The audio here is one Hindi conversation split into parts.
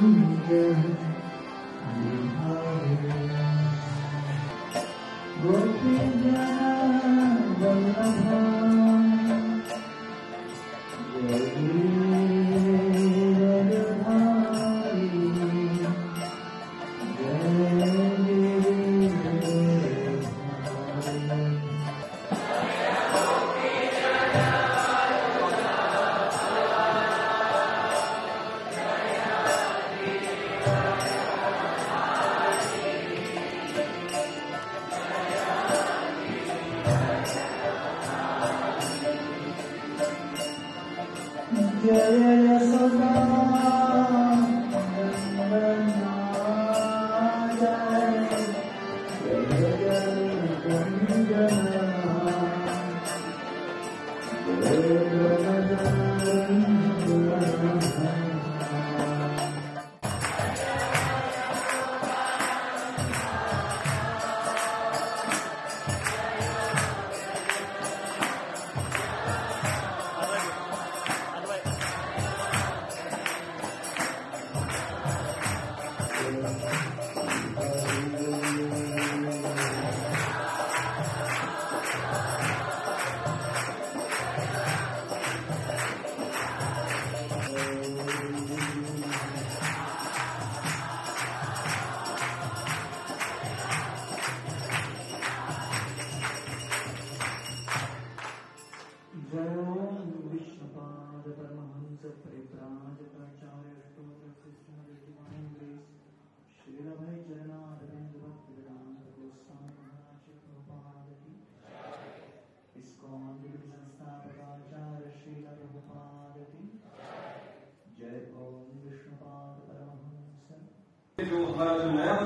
wonder.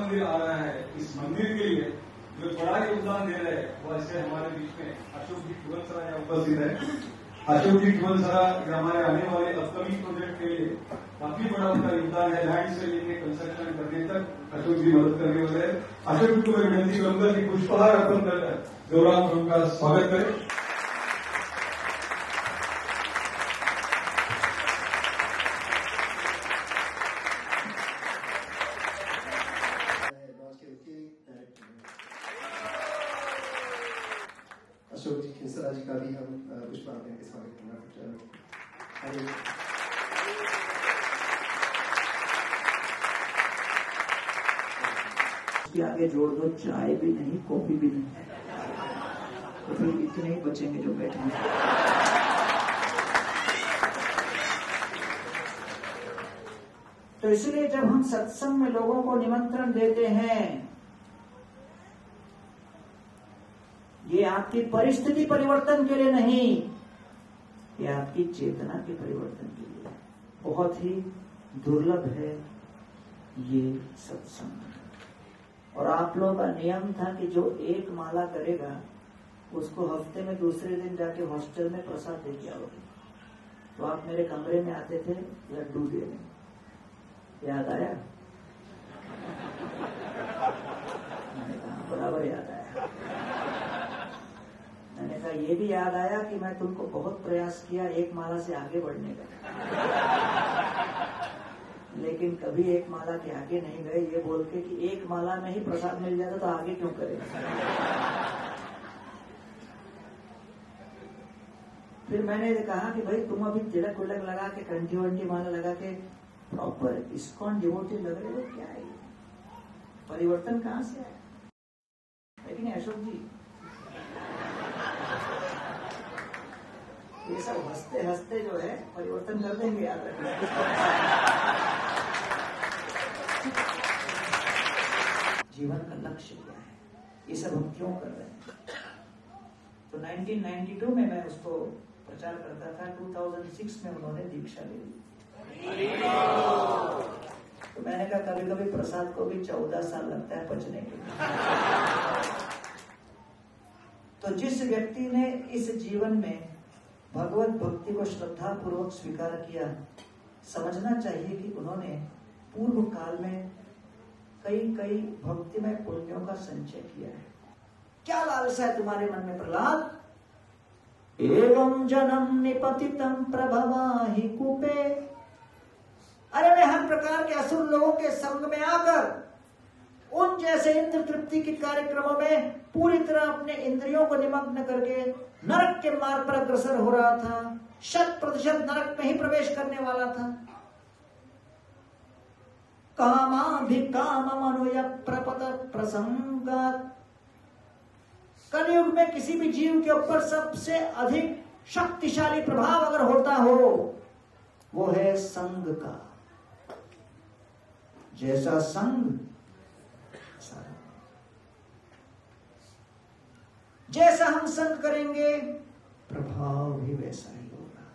मंदिर आ रहा है, इस मंदिर के लिए जो बड़ा योगदान दे रहे हैं, वो ऐसे हमारे बीच में अशोक जी कुबल सरा यहाँ उपस्थित है। अशोक जी कुबल सरा हमारे आने वाले अपकमिंग प्रोजेक्ट के लिए काफ़ी बड़ा उनका योगदान है। लैंड से लेके कंस्ट्रक्शन करने तक अशोक जी मदद करने वाले हैं। अशोक जी को विनती करूँगा कि पुष्पहार अर्पण कर गौरव उनका स्वागत करें। अशोक जी का भी हम के स्वागत करना आगे। जोड़ दो, चाय भी नहीं, कॉफ़ी भी नहीं। तो फिर इतने ही बचेंगे जो बैठे हैं तो इसलिए जब हम सत्संग में लोगों को निमंत्रण देते हैं ये आपकी परिस्थिति परिवर्तन के लिए नहीं, ये आपकी चेतना के परिवर्तन के लिए। बहुत ही दुर्लभ है ये सत्संग और आप लोगों का नियम था कि जो एक माला करेगा, उसको हफ़्ते में दूसरे दिन जाके हॉस्टल में प्रसाद दे के आओगे तो आप मेरे कमरे में आते थे, लड्डू देने याद आया? बराबर याद आया। ये भी याद आया कि मैं तुमको बहुत प्रयास किया एक माला से आगे बढ़ने का। लेकिन कभी एक माला के आगे नहीं गए, ये बोल के कि एक माला में ही प्रसाद मिल जाता तो आगे क्यों करें? फिर मैंने कहा कि भाई, तुम अभी तिलक विलक लगा के कंठी वंठी माला लगा के प्रॉपर इस्कॉन डिवोटी लग रहे हो, क्या है परिवर्तन कहाँ से आया? लेकिन अशोक जी ये सब हँसते हँसते जो है परिवर्तन कर देंगे याद रखना जीवन का लक्ष्य क्या है ये सब हम क्यों कर रहे हैं तो 1992 में मैं उसको प्रचार करता था 2006 में उन्होंने दीक्षा ले ली तो मैंने कहा कभी कभी प्रसाद को भी चौदह साल लगता है पचने के लिए तो जिस व्यक्ति ने इस जीवन में भगवत भक्ति को श्रद्धा पूर्वक स्वीकार किया। समझना चाहिए कि उन्होंने पूर्व काल में कई कई भक्तिमय पुण्यों का संचय किया है। क्या लालसा है तुम्हारे मन में प्रहलाद? एवं जन्म निपतितम प्रभवाहि कूपे। अरे मैं हर प्रकार के असुर लोगों के संग में आकर उन जैसे इंद्र तृप्ति के कार्यक्रमों में पूरी तरह अपने इंद्रियों को निमग्न करके नरक के मार्ग पर अग्रसर हो रहा था। शत प्रतिशत नरक में ही प्रवेश करने वाला था। कामाभिकाम मनुय प्रपत प्रसंगात। कलयुग में किसी भी जीव के ऊपर सबसे अधिक शक्तिशाली प्रभाव अगर होता हो, वो है संग का। जैसा संग ऐसा रंग। जैसा हम संग करेंगे, प्रभाव भी वैसा ही होगा।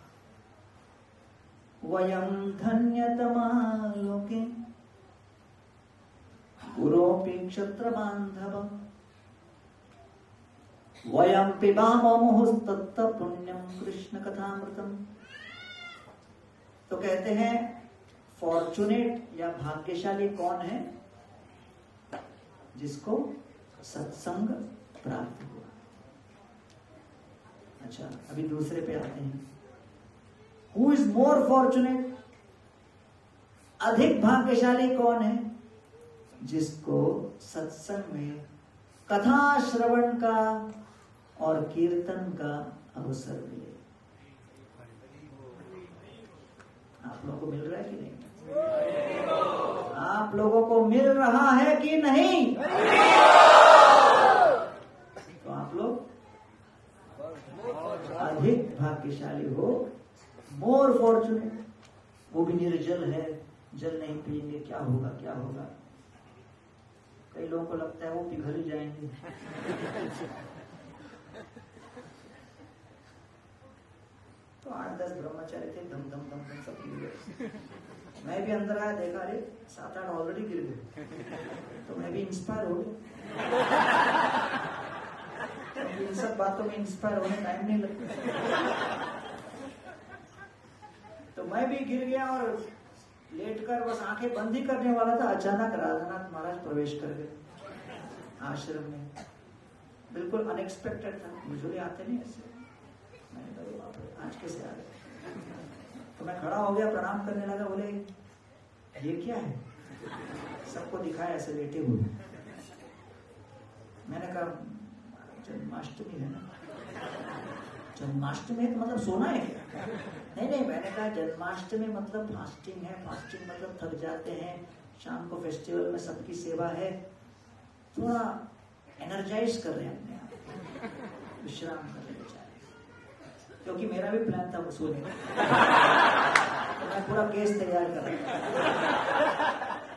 वयम धन्यतमा लोके गुरोपि क्षत्र बांधव वयम पिबाम मुहुस्तत्त पुण्यम कृष्ण कथामृतम तो कहते हैं फॉर्चुनेट या भाग्यशाली कौन है? जिसको सत्संग प्राप्त हुआ अच्छा अभी दूसरे पे आते हैं। हु इज़ मोर फॉर्चुनेट अधिक भाग्यशाली कौन है? जिसको सत्संग में कथा श्रवण का और कीर्तन का अवसर मिले। आप लोगों को मिल रहा है कि नहीं? आप लोगों को मिल रहा है कि नहीं तो आप लोग अधिक भाग्यशाली हो, मोर फॉर्चुनेट वो भी निर्जल है, जल नहीं पिएँगे क्या होगा क्या होगा? कई लोगों को लगता है वो पिघल ही जाएँगे। तो आठ दस ब्रह्मचारी थे धम धम धम धम सब गिर गए। मैं भी अंदर आया, देखा, अरे, सात आठ ऑलरेडी गिर गए। तो मैं भी इंस्पायर हो गया। इन सब बातों में इंस्पायर होने टाइम नहीं लगता। तो मैं भी गिर गया और लेटकर बस आँखें बंद ही करने वाला था। अचानक राधानाथ महाराज प्रवेश कर गए आश्रम में। बिल्कुल अनएक्सपेक्टेड था। यूजुअली आते नहीं ऐसे। मैंने कहा आज कैसे आ गए? तो मैं खड़ा हो गया, प्रणाम करने लगा, बोले, ये क्या है? सबको दिखाया, ऐसे लेटे हुए। मैंने कहा जन्माष्टमी है ना? जन्माष्टमी तो मतलब सोना है क्या? नहीं नहीं, मैंने कहा जन्माष्टमी मतलब फास्टिंग है। फास्टिंग मतलब थक जाते हैं, शाम को फेस्टिवल में सबकी सेवा है। थोड़ा एनर्जाइज कर रहे हैं अपने आप। विश्राम कर रहे हैं बेचारे। क्योंकि मेरा भी प्लान था वो सोने तो मैं पूरा केस तैयार कर रहा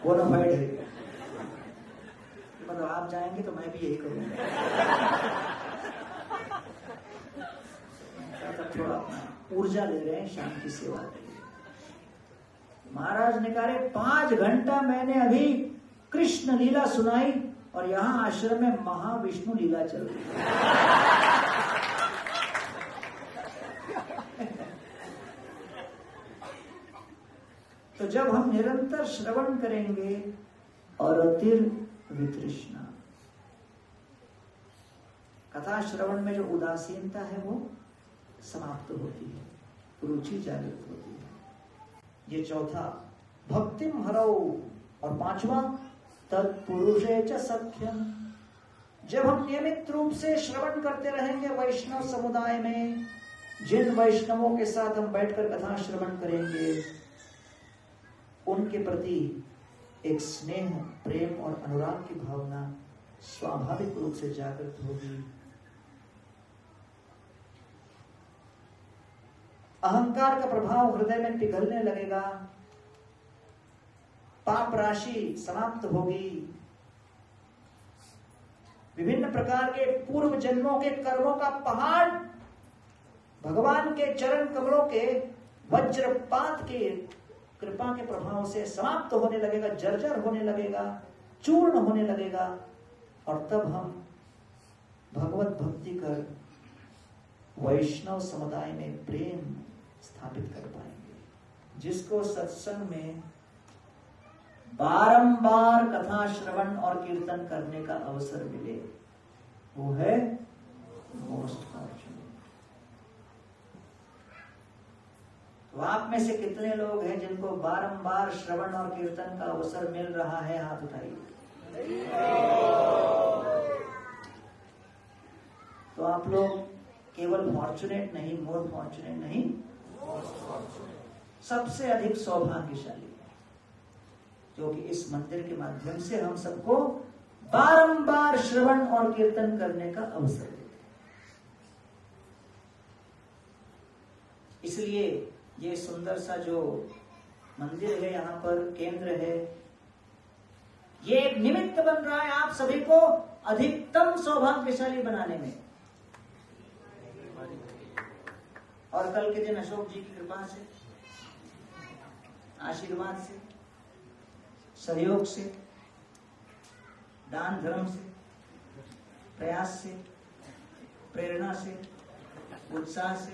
बोनाफाइड है मतलब आप जाएँगे तो मैं भी यही करूँगा। तो थोड़ा ऊर्जा ले रहे हैं शाम की सेवा के लिए महाराज ने कहा पाँच घंटा मैंने अभी कृष्ण लीला सुनाई और यहाँ आश्रम में महाविष्णु लीला चल रही तो जब हम निरंतर श्रवण करेंगे और अतिर वितृष्णा। कथा श्रवण में जो उदासीनता है, वो समाप्त होती है, रुचि जागृत होती है। ये चौथा भक्तिम हरो और पांचवा, तत्पुरुषे च सख्यम जब हम नियमित रूप से श्रवण करते रहेंगे वैष्णव समुदाय में, जिन वैष्णवों के साथ हम बैठकर कथा श्रवण करेंगे, उनके प्रति एक स्नेह, प्रेम और अनुराग की भावना स्वाभाविक रूप से जागृत होगी। अहंकार का प्रभाव हृदय में पिघलने लगेगा। पाप राशि समाप्त होगी। विभिन्न प्रकार के पूर्व जन्मों के कर्मों का पहाड़, भगवान के चरण कमलों के वज्रपात के कृपा के प्रभाव से समाप्त तो होने लगेगा, जर्जर होने लगेगा, चूर्ण होने लगेगा, और तब हम भगवत भक्ति कर वैष्णव समुदाय में प्रेम स्थापित कर पाएँगे। जिसको सत्संग में बारंबार कथा, श्रवण और कीर्तन करने का अवसर मिले, वो है मोस्ट फॉर्चुनेट तो आप में से कितने लोग हैं जिनको बारंबार श्रवण और कीर्तन का अवसर मिल रहा है? हाथ उठाइए। तो आप लोग केवल फॉर्चुनेट नहीं मोर फॉर्चुनेट नहीं? सबसे अधिक सौभाग्यशाली है, जो कि इस मंदिर के माध्यम से हम सबको बारंबार श्रवण और कीर्तन करने का अवसर देते इसलिए ये सुंदर सा जो मंदिर है, यहाँ पर केंद्र है, ये एक निमित्त बन रहा है आप सभी को अधिकतम सौभाग्यशाली बनाने में। और कल के दिन अशोक जी की कृपा से, आशीर्वाद से, सहयोग से, दान धर्म से, प्रयास से, प्रेरणा से, उत्साह से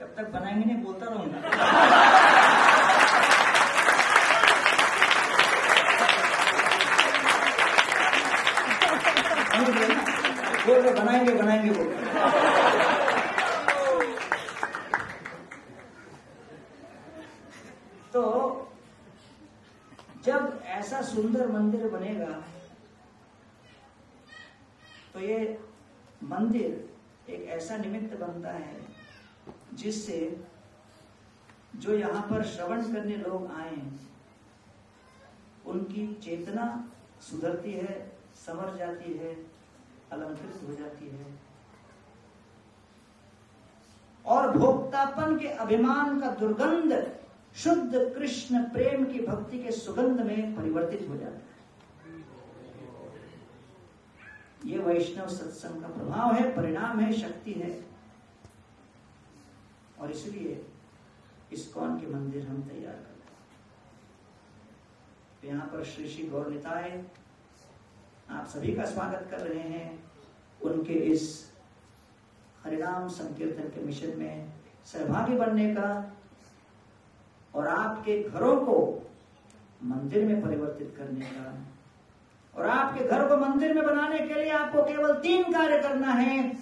जब तक बनाएँगे नहीं बोलता रहूँगा। बोल रहे रहे बनाएँगे बनाएँगे बोल तो जब ऐसा सुंदर मंदिर बनेगा तो ये मंदिर एक ऐसा निमित्त बनता है जिससे जो यहाँ पर श्रवण करने लोग आए उनकी चेतना सुधरती है समर जाती है, अलंकृत हो जाती है। और भोक्तापन के अभिमान का दुर्गंध शुद्ध कृष्ण प्रेम की भक्ति के सुगंध में परिवर्तित हो जाता है। ये वैष्णव सत्संग का प्रभाव है, परिणाम है, शक्ति है। और इसलिए इस्कॉन के मंदिर हम तैयार कर रहे हैं। तो यहाँ पर श्री श्री गौर निताय आप सभी का स्वागत कर रहे हैं उनके इस हरिनाम संकीर्तन के मिशन में सहभागी बनने का और आपके घरों को मंदिर में परिवर्तित करने का और आपके घर को मंदिर में बनाने के लिए आपको केवल तीन कार्य करना है।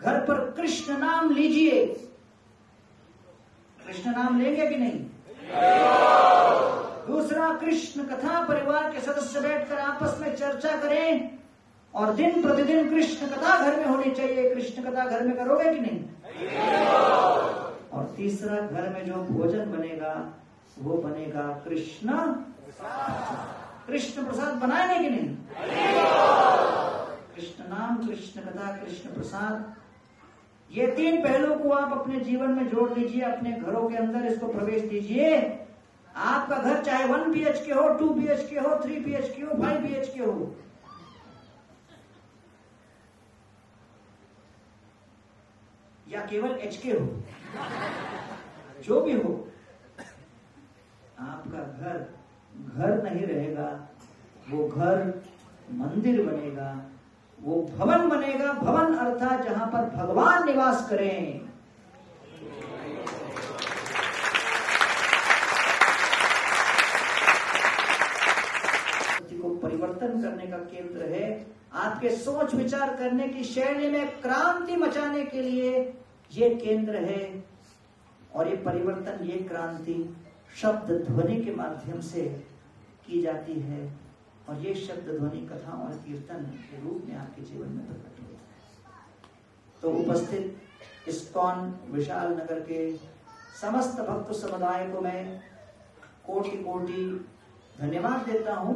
घर पर कृष्ण नाम लीजिए। कृष्ण नाम लेंगे कि नहीं? दूसरा कृष्ण कथा परिवार के सदस्य बैठकर आपस में चर्चा करें और दिन प्रतिदिन कृष्ण कथा घर में होनी चाहिए। कृष्ण कथा घर में करोगे कि नहीं? और तीसरा, घर में जो भोजन बनेगा, वो बनेगा कृष्ण। कृष्ण प्रसाद बनाएँगे कि नहीं? कृष्ण नाम, कृष्ण कथा, कृष्ण प्रसाद। ये तीन पहलू को आप अपने जीवन में जोड़ लीजिए, अपने घरों के अंदर इसको प्रवेश दीजिए। आपका घर चाहे वन बी के हो, टू बी के हो, थ्री बी के हो, फाइव बी के हो। या केवल एच के हो। जो भी हो। आपका घर घर नहीं रहेगा, वो घर मंदिर बनेगा, वो भवन बनेगा, भवन अर्थात जहाँ पर भगवान निवास करें। को परिवर्तन करने का केंद्र है। आपके सोच विचार करने की शैली में क्रांति मचाने के लिए ये केंद्र है। और ये परिवर्तन, ये क्रांति शब्द ध्वनि के माध्यम से की जाती है। और ये शब्द ध्वनि कथा और कीर्तन के रूप में आपके जीवन में प्रकट तो उपस्थित इस्कॉन विशाल नगर के समस्त भक्त समुदाय को मैं कोटि कोटि धन्यवाद देता हूँ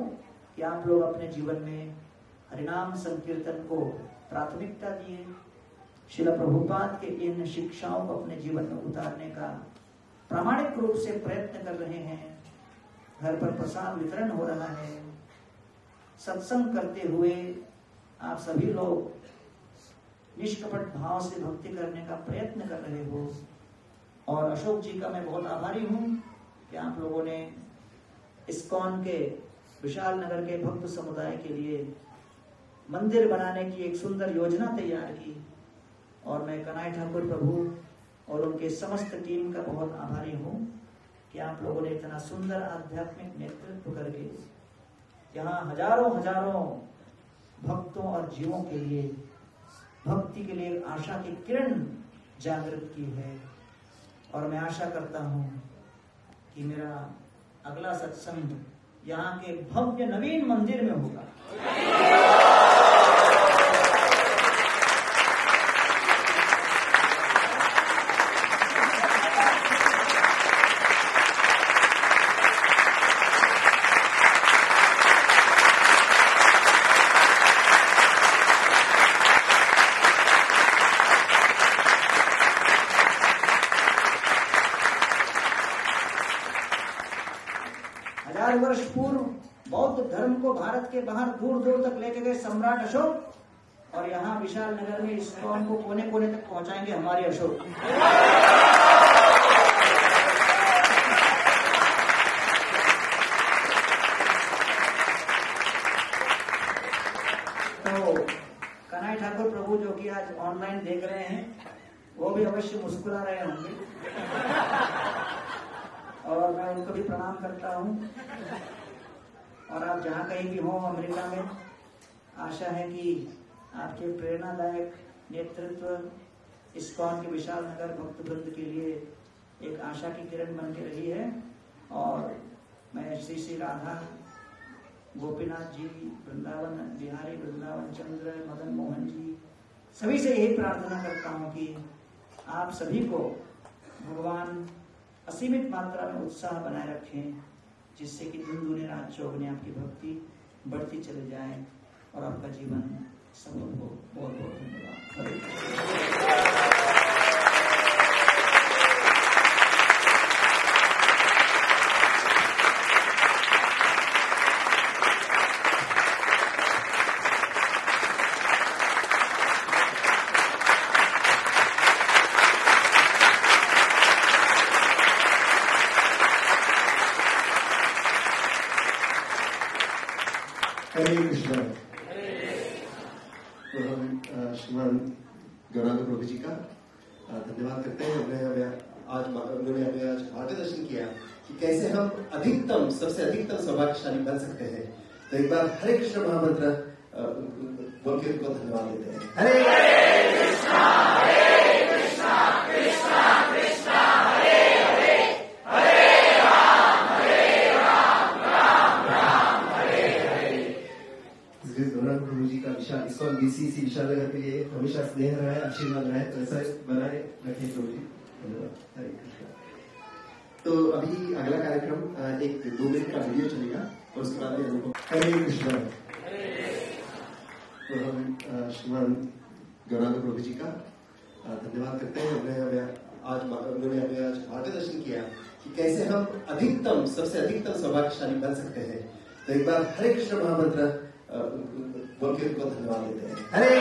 कि आप लोग अपने जीवन में हरिनाम संकीर्तन को प्राथमिकता दिए। शिल प्रभुपाद के इन शिक्षाओं को अपने जीवन में उतारने का प्रामाणिक रूप से प्रयत्न कर रहे हैं। घर पर प्रसाद वितरण हो रहा है। सत्संग करते हुए आप सभी लोग निष्कपट भाव से भक्ति करने का प्रयत्न कर रहे हो। और अशोक जी का मैं बहुत आभारी हूँ कि आप लोगों ने इस्कॉन के विशाल नगर के भक्त समुदाय के लिए मंदिर बनाने की एक सुंदर योजना तैयार की। और मैं कनाई ठाकुर प्रभु और उनके समस्त टीम का बहुत आभारी हूँ कि आप लोगों ने इतना सुंदर आध्यात्मिक नेतृत्व करके यहाँ हज़ारों हज़ारों भक्तों और जीवों के लिए भक्ति के लिए आशा की किरण जागृत की है। और मैं आशा करता हूँ कि मेरा अगला सत्संग यहाँ के भव्य नवीन मंदिर में होगा हज़ार वर्ष पूर्व बौद्ध धर्म को भारत के बाहर दूर दूर तक लेके गए सम्राट अशोक, और यहाँ विशाल नगर में इसको को कोने कोने तक पहुंचाएँगे हमारे अशोक। तो ठाकुर प्रभु जो कि आज ऑनलाइन देख रहे हैं, वो भी अवश्य मुस्कुरा रहे होंगे। प्रणाम करता हूँ। और आप जहाँ कहीं भी हो, अमेरिका में, आशा है कि आपके प्रेरणादायक नेतृत्व इस्कॉन के विशाल नगर भक्त के लिए एक आशा की किरण बन के रही है। और मैं श्री श्री राधा गोपीनाथ जी, वृंदावन बिहारी, वृंदावन चंद्र, मदन मोहन जी, सभी से यही प्रार्थना करता हूँ कि आप सभी को भगवान असीमित मात्रा में उत्साह बनाए रखें, जिससे कि दिन दूने रात चौगने आपकी भक्ति बढ़ती चली जाए और आपका जीवन सफल हो। बहुत बहुत धन्यवाद। हरे कृष्ण। कृष्णा तो हम श्रीमान गौरांग प्रभु जी का धन्यवाद करते हैं हमें हमें आज उन्होंने हमें आज मार्गदर्शन किया कि कैसे हम अधिकतम सबसे अधिकतम सौभाग्यशाली बन सकते हैं तो एक बार हरे कृष्ण महामंत्र अ, बोल के उनको धन्यवाद देते हैं हरे इसलिए गौरव प्रभु जी का बीसीसी विशाल नगर के लिए हमेशा स्नेह रहा, आशीर्वाद रहा तो ऐसा बनाए रखें प्रभु जी तो अभी अगला कार्यक्रम एक दो मिनट का वीडियो चलेगा, और उसके बाद हरे कृष्ण। तो हम श्रीमान गौरांग प्रभु जी का धन्यवाद करते हैं। हमें हमें आज उन्होंने हमें आज मार्गदर्शन किया कि कैसे हम अधिकतम, सबसे अधिकतम सौभाग्यशाली बन सकते हैं। तो एक बार हरे कृष्ण महामंत्र बोल के उनको धन्यवाद देते हैं। हरे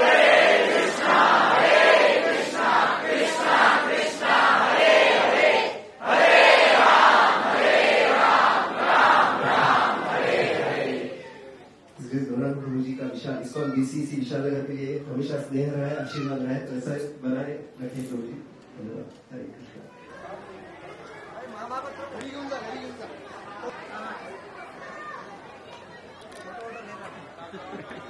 जी का विशाल के लिए हमेशा स्नेह रहा है आशीर्वाद रहा है तो ऐसा बनाए रखें प्रभु जी धन्यवाद। हरे कृष्ण। दो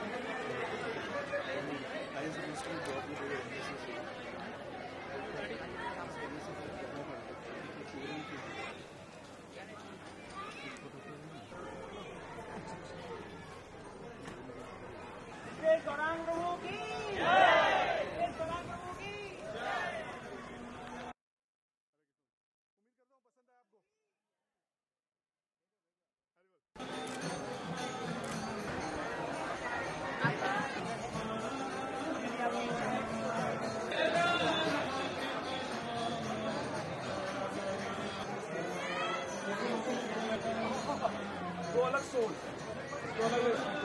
अलग सोल दो अलग अलग